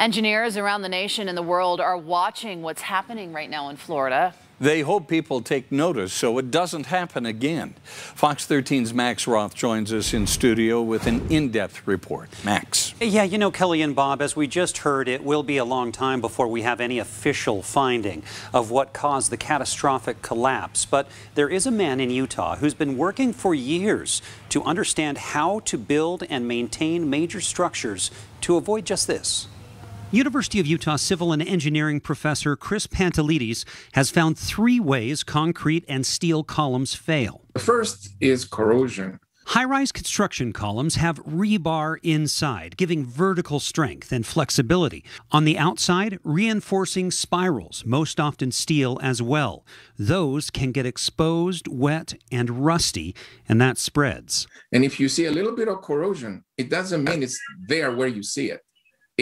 Engineers around the nation and the world are watching what's happening right now in Florida. They hope people take notice so it doesn't happen again. Fox 13's Max Roth joins us in studio with an in-depth report. Max. Yeah, you know, Kelly and Bob, as we just heard, it will be a long time before we have any official finding of what caused the catastrophic collapse. But there is a man in Utah who's been working for years to understand how to build and maintain major structures to avoid just this. University of Utah civil and engineering professor Chris Pantelides has found three ways concrete and steel columns fail. The first is corrosion. High rise construction columns have rebar inside, giving vertical strength and flexibility. On the outside, reinforcing spirals, most often steel as well. Those can get exposed, wet, and rusty, and that spreads. And if you see a little bit of corrosion, it doesn't mean it's there where you see it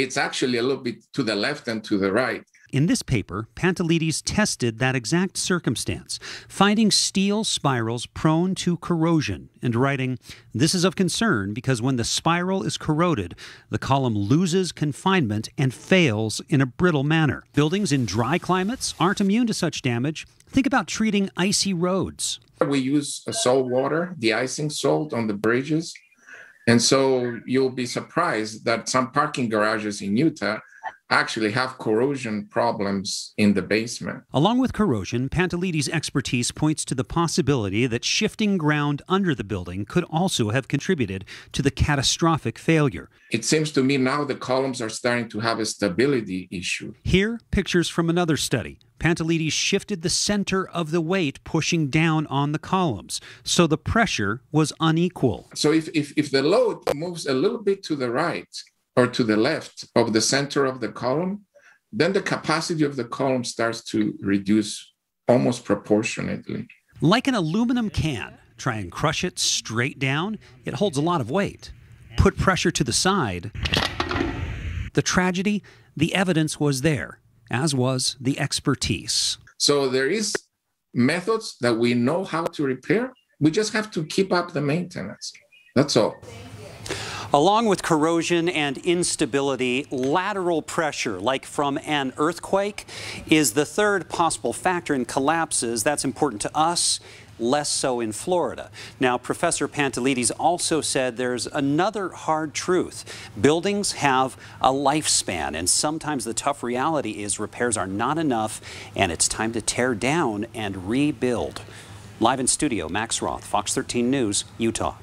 it's actually a little bit to the left and to the right. In this paper, Pantelides tested that exact circumstance, finding steel spirals prone to corrosion and writing, This is of concern because when the spiral is corroded, the column loses confinement and fails in a brittle manner. Buildings in dry climates aren't immune to such damage. Think about treating icy roads. We use salt water, the icing salt on the bridges and so you'll be surprised that some parking garages in Utah actually have corrosion problems in the basement. Along with corrosion, Pantelides' expertise points to the possibility that shifting ground under the building could also have contributed to the catastrophic failure. It seems to me now the columns are starting to have a stability issue. Here, pictures from another study. Pantelides shifted the center of the weight pushing down on the columns, so the pressure was unequal. So if, if, if the load moves a little bit to the right, or to the left of the center of the column, then the capacity of the column starts to reduce almost proportionately. Like an aluminum can, try and crush it straight down, it holds a lot of weight. Put pressure to the side. The tragedy, the evidence was there, as was the expertise. So there is methods that we know how to repair. We just have to keep up the maintenance. That's all. Along with corrosion and instability, lateral pressure, like from an earthquake, is the third possible factor in collapses. That's important to us less so in Florida. Now, Professor Pantelides also said there's another hard truth. Buildings have a lifespan, and sometimes the tough reality is repairs are not enough, and it's time to tear down and rebuild. Live in studio, Max Roth, Fox 13 News, Utah.